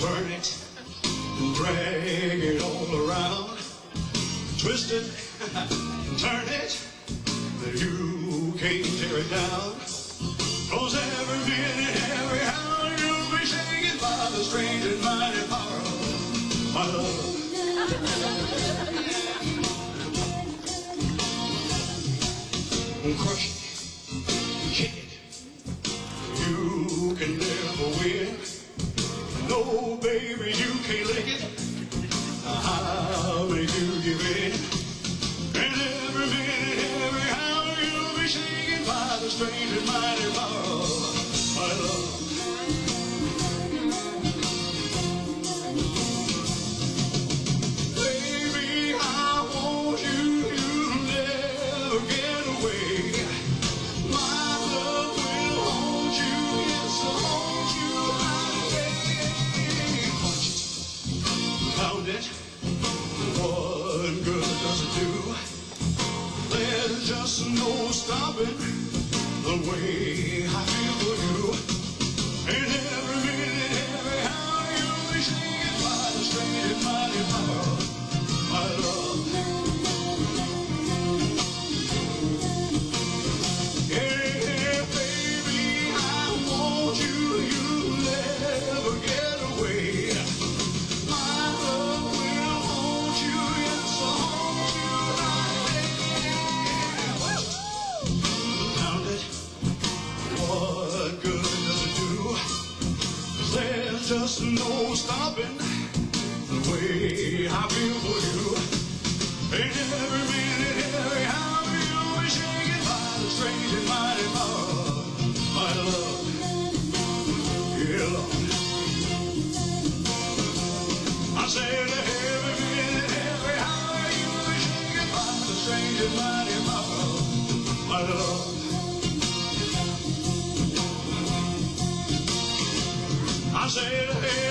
burn it, and drag it all around, twist it, and turn it, you can't tear it down. Cause every minute, every hour, you'll be shaken by the strange and mighty power of my love. Crush it, kick it, you can never you can't lick it. I'll make you give. And every minute, every hour, you'll be shaken by the strange and mighty power my love. Just no stopping the way there's no stopping the way I feel for you. And every minute, every hour, you'll be shaken by the strange and mighty power my love. Yeah, Lord. I said every minute, every hour, be shaken by the strange and mighty power my love. I